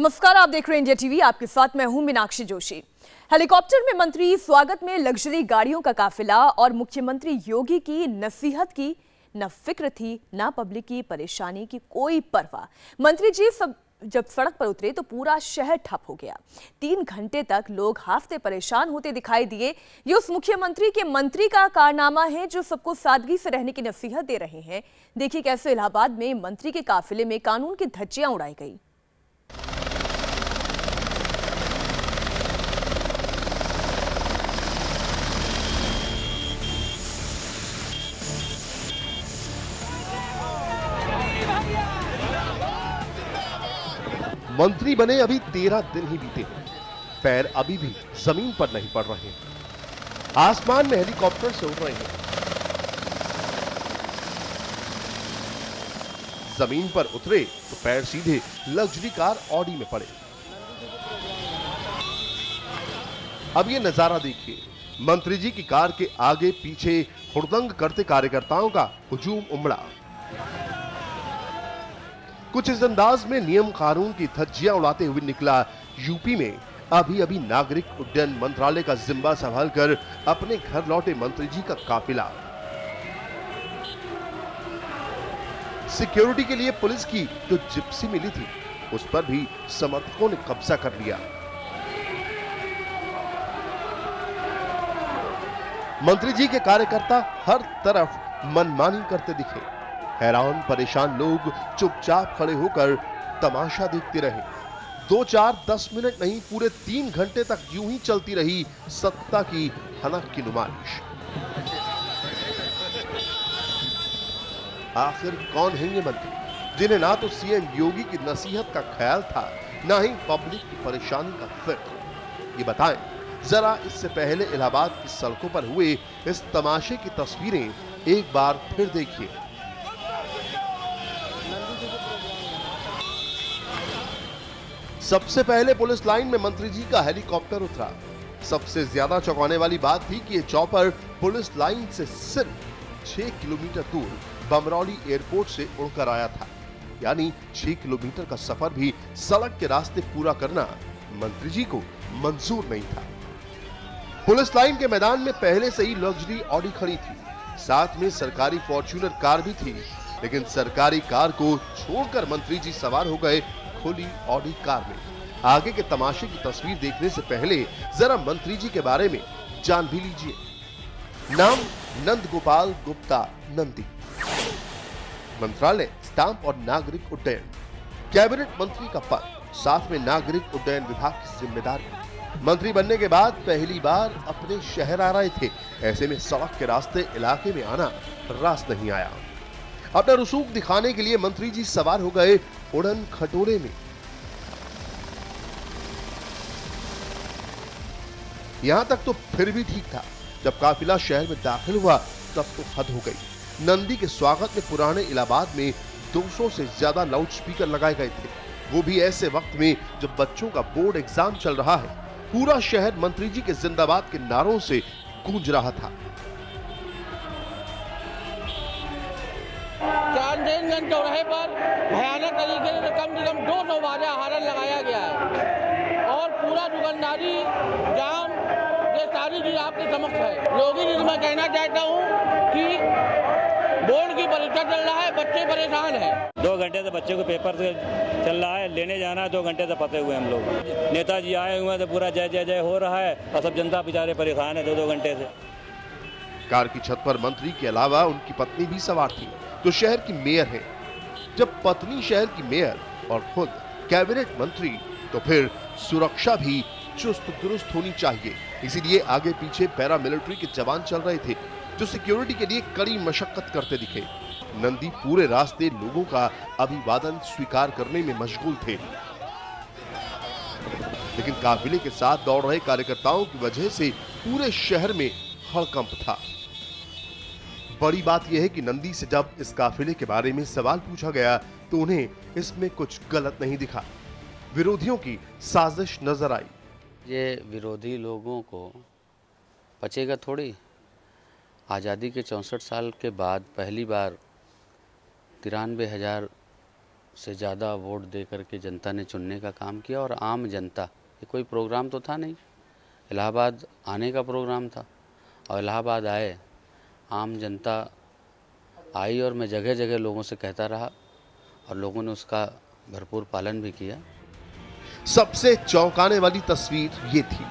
नमस्कार, आप देख रहे हैं इंडिया टीवी। आपके साथ मैं हूँ मीनाक्षी जोशी। हेलीकॉप्टर में मंत्री स्वागत में लग्जरी गाड़ियों का काफिला और मुख्यमंत्री योगी की नसीहत की न फ़िक्र थी, न पब्लिक की परेशानी की कोई परवाह। मंत्री जी, सब जब सड़क पर उतरे तो पूरा शहर ठप हो गया। तीन घंटे तक लोग हाफते परेशान होते दिखाई दिए। ये उस मुख्यमंत्री के मंत्री का कारनामा है जो सबको सादगी से रहने की नसीहत दे रहे हैं। देखिए कैसे इलाहाबाद में मंत्री के काफिले में कानून की धज्जियाँ उड़ाई गई। मंत्री बने, अभी तेरह दिन ही बीते हैं। पैर अभी भी ज़मीन पर नहीं पड़ रहे आसमान में हेलीकॉप्टर से उड़ रहे हैं। ज़मीन पर उतरे तो पैर सीधे लग्जरी कार ऑडी में पड़े। अब ये नज़ारा देखिए। मंत्री जी की कार के आगे पीछे हुड़दंग करते कार्यकर्ताओं का हुजूम उमड़ा। कुछ इस अंदाज में नियम कानून की धज्जियाँ उड़ाते हुए निकला यूपी में। अभी अभी नागरिक उड्डयन मंत्रालय का जिम्बा संभाल कर अपने घर लौटे मंत्री जी का काफिला। सिक्योरिटी के लिए पुलिस की जो जिप्सी मिली थी, उस पर भी समर्थकों ने कब्जा कर लिया। मंत्री जी के कार्यकर्ता हर तरफ़ मनमानी करते दिखे। हैरान, परेशान लोग चुपचाप खड़े होकर तमाशा देखते रहे। दो चार दस मिनट नहीं, पूरे तीन घंटे तक यूँ ही चलती रही सत्ता की हनक की नुमाइश। आखिर कौन है ये मंत्री? जिन्हें ना तो सीएम योगी की नसीहत का ख्याल था, ना ही पब्लिक की परेशानी का फ़िक्र। ये बताएँ, जरा इससे पहले इलाहाबाद की सड़कों पर हुए इस तमाशे की तस्वीरें एक बार फिर देखिए। सबसे पहले पुलिस लाइन में मंत्री जी का हेलीकॉप्टर उतरा। सबसे ज़्यादा चौंकाने वाली बात थी कि ये चौपर पुलिस लाइन से सिर्फ़ छह किलोमीटर दूर बमरौली एयरपोर्ट से उड़कर आया था। यानी छह किलोमीटर का सफ़र भी सड़क के रास्ते पूरा करना मंत्री जी को मंजूर नहीं था। पुलिस लाइन के मैदान में पहले से ही लग्जरी ऑडी खड़ी थी। साथ में सरकारी फॉर्च्यूनर कार भी थी, लेकिन सरकारी कार को छोड़कर मंत्री जी सवार हो गए खुली ऑडी कार में आगे के तमाशे की तस्वीर देखने से पहले जरा मंत्री जी के बारे में जान भी लीजिए। नाम नंद गोपाल गुप्ता नंदी। मंत्रालय, स्टाम्प और नागरिक उड्डयन। कैबिनेट मंत्री का पद, साथ में नागरिक उड्डयन विभाग की ज़िम्मेदारी। मंत्री बनने के बाद पहली बार अपने शहर आ रहे थे। ऐसे में सड़क के रास्ते इलाके में आना रास नहीं आया। अपना रसूख दिखाने के लिए मंत्री जी सवार हो गए उड़न खटोले में। यहाँ तक तो फिर भी ठीक था। जब काफिला शहर में दाखिल हुआ, तब तो हद हो गई। नंदी के स्वागत में पुराने इलाहाबाद में 200 से ज़्यादा लाउड स्पीकर लगाए गए थे। वो भी ऐसे वक्त में जब बच्चों का बोर्ड एग्ज़ाम चल रहा है। पूरा शहर मंत्री जी के जिंदाबाद के नारों से गूंज रहा था। चांदेनगंज चौराहे पर भयानक तरीके से कम से कम दो सौ बाजा हारन लगाया गया है। और पूरा दुकानदारी जाम ये सारी चीज़ आपके समक्ष है। योगी जी से मैं कहना चाहता हूँ कि बोर्ड की परीक्षा चल रहा है बच्चे परेशान हैं। दो घंटे से बच्चे को पेपर से चल रहा है लेने जाना है दो घंटे से फंसे हुए हम लोग। नेताजी आए हुए हैं तो पूरा जय जय जय हो रहा है और सब जनता बेचारे परेशान है दो दो घंटे से। कार की छत पर मंत्री के अलावा उनकी पत्नी भी सवार थी। जो शहर की मेयर है। जब पत्नी शहर की मेयर और खुद कैबिनेट मंत्री तो फिर सुरक्षा भी चुस्त दुरुस्त होनी चाहिए। इसीलिए आगे पीछे पैरामिलिट्री के जवान चल रहे थे, जो सिक्योरिटी के लिए कड़ी मशक्कत करते दिखे। नंदी पूरे रास्ते लोगों का अभिवादन स्वीकार करने में मशगूल थे। लेकिन काफिले के साथ दौड़ रहे कार्यकर्ताओं की वजह से पूरे शहर में हड़कंप था। बड़ी बात यह है कि नंदी से जब इस काफिले के बारे में सवाल पूछा गया तो उन्हें इसमें कुछ गलत नहीं दिखा। विरोधियों की साजिश नज़र आई। ये विरोधी लोगों को बचेगा थोड़ी। आज़ादी के चौंसठ साल के बाद पहली बार तिरानवे हज़ार से ज़्यादा वोट दे करके जनता ने चुनने का काम किया और आम जनता, ये कोई प्रोग्राम तो था नहीं। इलाहाबाद आने का प्रोग्राम था और इलाहाबाद आए आम जनता आई और मैं जगह जगह लोगों से कहता रहा और लोगों ने उसका भरपूर पालन भी किया। सबसे चौंकाने वाली तस्वीर ये थी।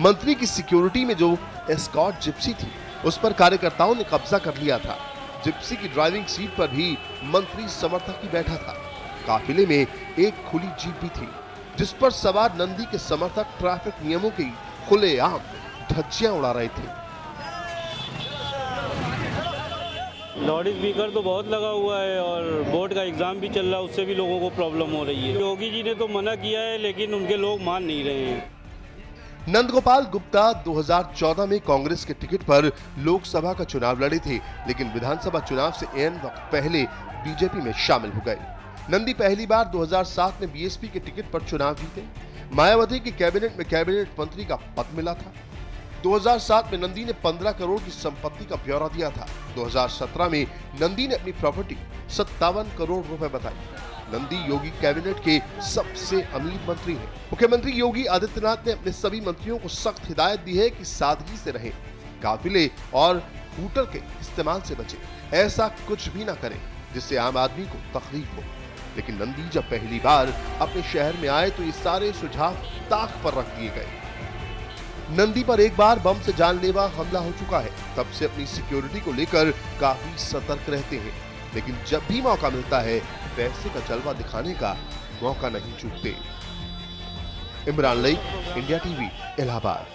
मंत्री की सिक्योरिटी में जो एस्कॉट जिप्सी थी, उस पर कार्यकर्ताओं ने कब्जा कर लिया था। जिप्सी की ड्राइविंग सीट पर भी मंत्री समर्थक ही बैठा था। काफिले में एक खुली जीप भी थी, जिस पर सवार नंदी के समर्थक ट्रैफ़िक नियमों की खुलेआम धज्जियाँ उड़ा रहे थे। लाउड स्पीकर तो बहुत लगा हुआ है और बोर्ड का एग्ज़ाम भी चल रहा है, उससे भी लोगों को प्रॉब्लम हो रही है। योगी जी ने तो मना किया है, लेकिन उनके लोग मान नहीं रहे हैं। नंदगोपाल गुप्ता 2014 में कांग्रेस के टिकट पर लोकसभा का चुनाव लड़े थे, लेकिन विधानसभा चुनाव से एन वक्त पहले बीजेपी में शामिल हो गए। नंदी, पहली बार 2007 में बीएसपी के टिकट पर चुनाव जीते। मायावती की कैबिनेट में कैबिनेट मंत्री का पद मिला था। 2007 में नंदी ने 15 करोड़ की संपत्ति का ब्यौरा दिया था 2017 में नंदी ने अपनी प्रॉपर्टी सत्तावन करोड़ रुपए बताई नंदी योगी कैबिनेट के सबसे अमीर मंत्री हैं। मुख्यमंत्री योगी आदित्यनाथ ने अपने सभी मंत्रियों को सख्त हिदायत दी है कि सादगी से रहें, काफिले और स्कूटर के इस्तेमाल से बचें। ऐसा कुछ भी ना करें जिससे आम आदमी को तकलीफ़ हो लेकिन नंदी जब पहली बार अपने शहर में आए तो ये सारे सुझाव ताक पर रख दिए गए नंदी पर एक बार बम से जानलेवा हमला हो चुका है। तब से अपनी सिक्योरिटी को लेकर काफ़ी सतर्क रहते हैं। लेकिन जब भी मौका मिलता है, पैसे का जलवा दिखाने का मौका नहीं चूकते। इमरान लई, इंडिया टीवी, इलाहाबाद।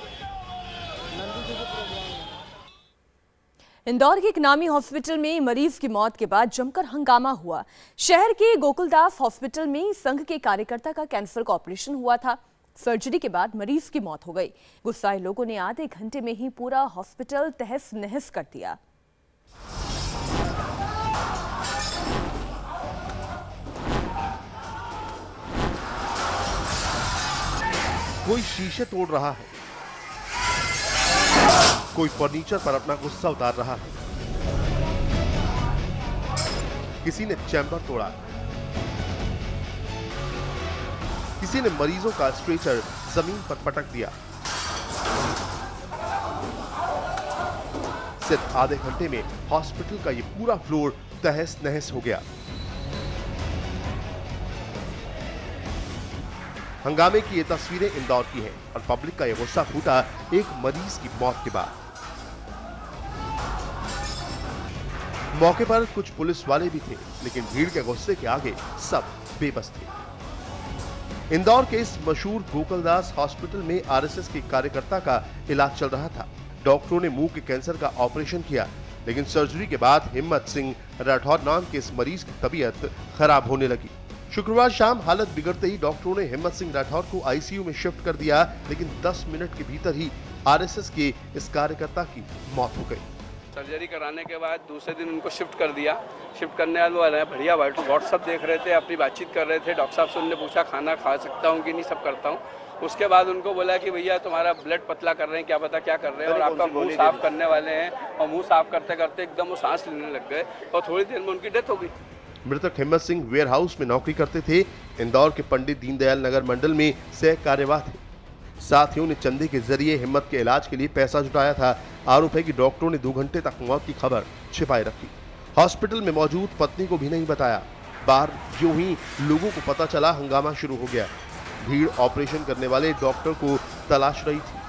इंदौर के एक नामी हॉस्पिटल में मरीज़ की मौत के बाद जमकर हंगामा हुआ। शहर के गोकुलदास हॉस्पिटल में संघ के कार्यकर्ता का कैंसर का ऑपरेशन हुआ था। सर्जरी के बाद मरीज़ की मौत हो गई। गुस्साए लोगों ने आधे घंटे में ही पूरा हॉस्पिटल तहस नहस कर दिया। कोई शीशे तोड़ रहा है। कोई फर्नीचर पर अपना गुस्सा उतार रहा है। किसी ने चैम्बर तोड़ा किसी ने मरीजों का स्ट्रेचर ज़मीन पर पटक दिया। सिर्फ़ आधे घंटे में हॉस्पिटल का ये पूरा फ्लोर तहस नहस हो गया। हंगामे की ये तस्वीरें इंदौर की हैं और पब्लिक का ये गुस्सा फूटा एक मरीज़ की मौत के बाद। मौके पर कुछ पुलिस वाले भी थे, लेकिन भीड़ के गुस्से के आगे सब बेबस थे। इंदौर के इस मशहूर गोकुलदास हॉस्पिटल में आरएसएस के कार्यकर्ता का इलाज चल रहा था। डॉक्टरों ने मुँह के कैंसर का ऑपरेशन किया, लेकिन सर्जरी के बाद हिम्मत सिंह राठौर नाम के इस मरीज़ की तबीयत खराब होने लगी। शुक्रवार शाम हालत बिगड़ते ही डॉक्टरों ने हिम्मत सिंह राठौर को आईसीयू में शिफ्ट कर दिया, लेकिन 10 मिनट के भीतर ही आरएसएस के इस कार्यकर्ता की मौत हो गई। सर्जरी कराने के बाद दूसरे दिन उनको शिफ्ट कर दिया। शिफ्ट करने वाले बढ़िया व्हाट्सअप देख रहे थे अपनी बातचीत कर रहे थे। डॉक्टर साहब से उनने पूछा खाना खा सकता हूँ कि नहीं? सब करता हूँ। उसके बाद उनको बोला कि भैया तुम्हारा ब्लड पतला कर रहे हैं क्या पता क्या कर रहे हैं? और आपका मुँह साफ़ करने वाले हैं और मुँह साफ़ करते करते एकदम वो सांस लेने लग गए और थोड़ी देर में उनकी डेथ हो गई। मृतक हिम्मत सिंह वेयर हाउस में नौकरी करते थे। इंदौर के पंडित दीनदयाल नगर मंडल में सह कार्यवाह थे। साथियों ने चंदे के ज़रिए हिम्मत के इलाज के लिए पैसा जुटाया था। आरोप है कि डॉक्टरों ने दो घंटे तक मौत की खबर छिपाए रखी। हॉस्पिटल में मौजूद पत्नी को भी नहीं बताया। बाहर जो ही लोगों को पता चला हंगामा शुरू हो गया। भीड़ ऑपरेशन करने वाले डॉक्टर को तलाश रही थी।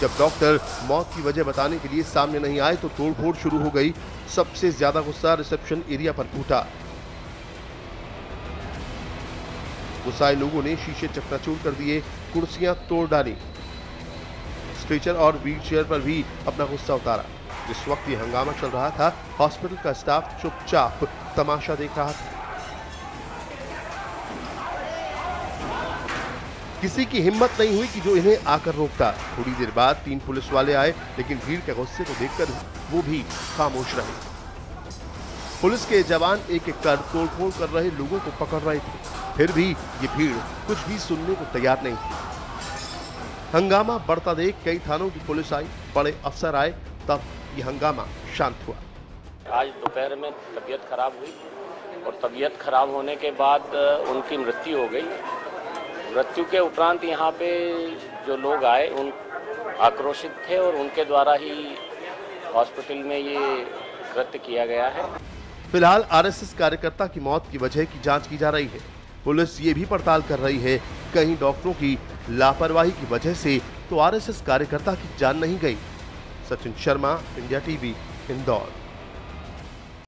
जब डॉक्टर मौत की वजह बताने के लिए सामने नहीं आए तो तोड़फोड़ शुरू हो गई। सबसे ज़्यादा गुस्सा रिसेप्शन एरिया पर फूटा। गुस्साए लोगों ने शीशे चकनाचूर कर दिए, कुर्सियाँ तोड़ डाली। स्ट्रेचर और व्हील चेयर पर भी अपना गुस्सा उतारा। जिस वक्त ये हंगामा चल रहा था, हॉस्पिटल का स्टाफ चुपचाप तमाशा देख रहा था। किसी की हिम्मत नहीं हुई कि जो इन्हें आकर रोकता। थोड़ी देर बाद तीन पुलिस वाले आए, लेकिन भीड़ के गुस्से को देखकर वो भी खामोश रहे। पुलिस के जवान एक एक कर तोड़फोड़ कर रहे लोगों को पकड़ रहे थे। फिर भी ये भीड़ कुछ भी सुनने को तैयार नहीं थी। हंगामा बढ़ता देख कई थानों की पुलिस आई बड़े अफसर आए तब ये हंगामा शांत हुआ। आज दोपहर में तबीयत खराब हुई और तबीयत खराब होने के बाद उनकी मृत्यु हो गई। मृत्यु के उपरांत यहाँ पे जो लोग आए उन आक्रोशित थे और उनके द्वारा ही हॉस्पिटल में ये कृत्य किया गया है। फ़िलहाल आरएसएस कार्यकर्ता की मौत की वजह की जाँच की जा रही है। पुलिस ये भी पड़ताल कर रही है, कहीं डॉक्टरों की लापरवाही की वजह से तो आरएसएस कार्यकर्ता की जान नहीं गई। Sachin Sharma, India TV, Indore.